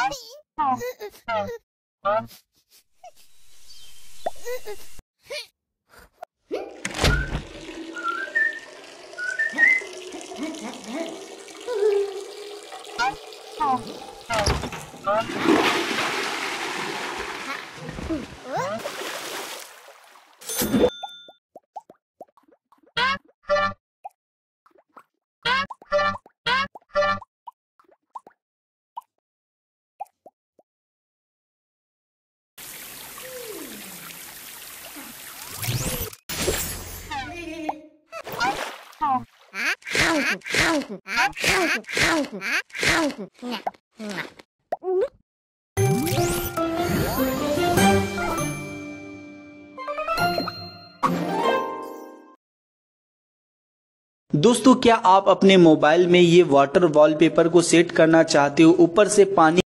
Oh. दोस्तों, क्या आप अपने मोबाइल में ये वाटर वॉलपेपर को सेट करना चाहते हो? ऊपर से पानी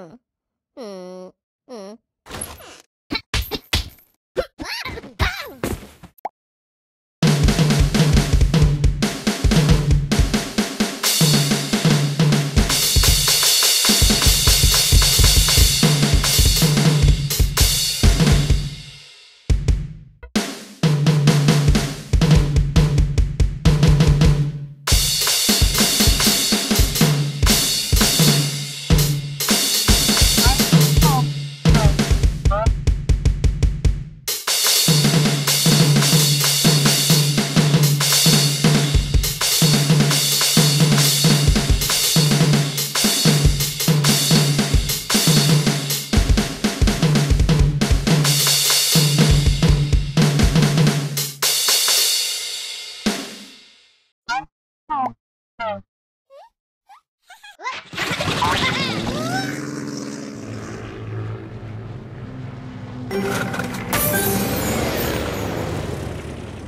嗯嗯嗯。